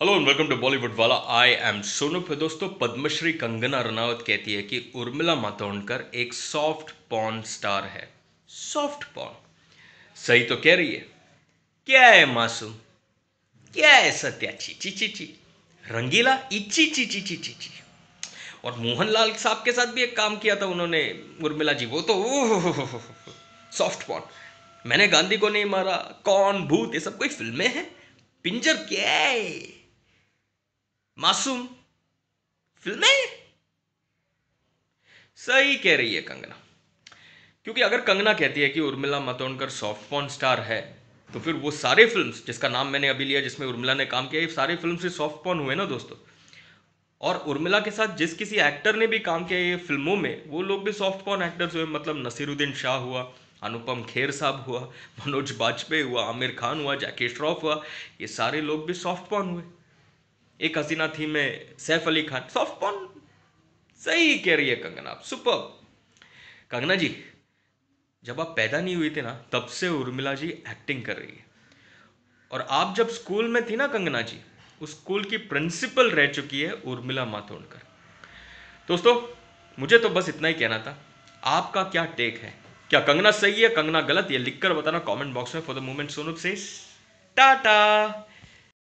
Hello and welcome to Bollywood वाला I M Sonu पे दोस्तों पद्मश्री कंगना रनावत कहती है कि उर्मिला मातोंडकर एक सॉफ्ट पॉन स्टार है सॉफ्ट पॉन सही तो कह रही है क्या है मासूम क्या है सत्या ची ची ची ची रंगीला इची ची ची ची ची ची और मोहनलाल साहब के साथ भी एक काम किया था उन्होंने उर्मिला जी वो तो सॉफ्ट पॉन मैंने गांधी को नहीं मारा कौन भूत ये सब कोई फ़िल्में हैं पिंजर क्या है मासूम फ़िल्में सही कह रही है कंगना क्योंकि अगर कंगना कहती है कि Urmila Matondkar soft porn star है तो फिर वो सारे फिल्म्स जिसका नाम मैंने अभी लिया जिसमें उर्मिला ने काम किया ये सारे फ़िल्म से सॉफ्ट पॉन हुए ना दोस्तों और उर्मिला के साथ जिस किसी एक्टर ने भी काम किया ये फ़िल्मों में वो लोग भी सॉफ्ट पॉन एक्टर्स हुए मतलब नसीरुद्दीन शाह हुआ अनुपम खेर साहब हुआ मनोज बाजपेयी हुआ आमिर खान हुआ जैकी श्रॉफ हुआ ये सारे लोग भी सॉफ्ट पॉन हुए एक हसीना थी में, सैफ अली खान। सॉफ्ट पॉन सही कह रही है कंगना आप सुपर कंगना जी, जब आप पैदा नहीं हुई थी ना, तब से उर्मिला जी एक्टिंग कर रही है। और आप जब स्कूल में थी ना कंगना जी, उस स्कूल की प्रिंसिपल रह चुकी है उर्मिला मातोंडकर दोस्तों, मुझे तो बस इतना ही कहना था। आपका क्या टेक है? क्या कंगना सही है, कंगना गलत? ये लिखकर बताना कमेंट बॉक्स में फॉर द मोमेंट सोनू से टाटा!